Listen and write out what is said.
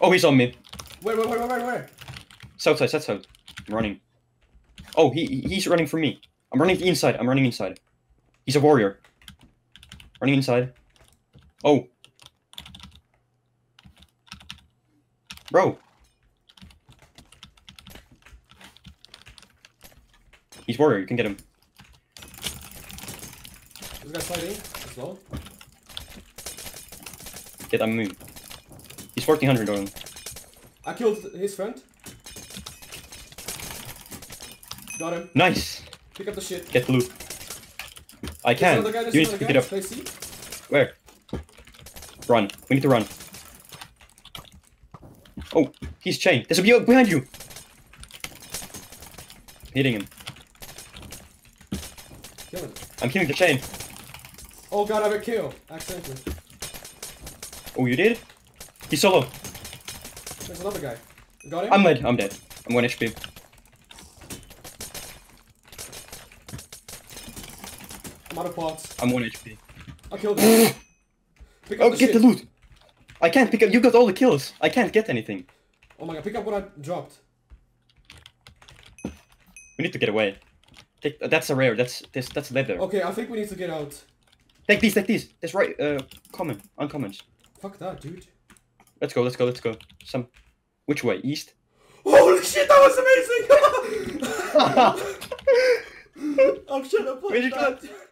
Oh, he's on me. Where, where, where, where, where, where? South side, south side. I'm running. Oh, he- he's running from me. I'm running inside. I'm running inside. He's a warrior. Running inside. Oh. Bro. He's warrior. You can get him. This guy's sliding. Slow. Get that move. He's 1400 on him. I killed his friend. Got him. Nice. Pick up the shit. Get blue. I can. guy, You need to pick guy. it up. Where? Run. We need to run. Oh, he's chained. There's a be- behind you. Hitting him. Kill him. I'm killing the chain. Oh god, I got killed. Accidentally. Oh, you did? He's solo. There's another guy. Got him? I'm dead. I'm dead. I'm 1 HP. I'm out of pots. I'm 1 HP. I killed him. Pick up Oh, the get shit. the loot. I can't pick up. You got all the kills. I can't get anything. Oh my god, pick up what I dropped. We need to get away. Take, that's a rare. That's this. That's leather. Okay, I think we need to get out. Take these. Take these. That's right. Uh, common. Uncommons. Fuck that, dude. Let's go. Let's go. Let's go. Some. Which way? East. Holy shit, that was amazing! oh I Where'd you pushed that.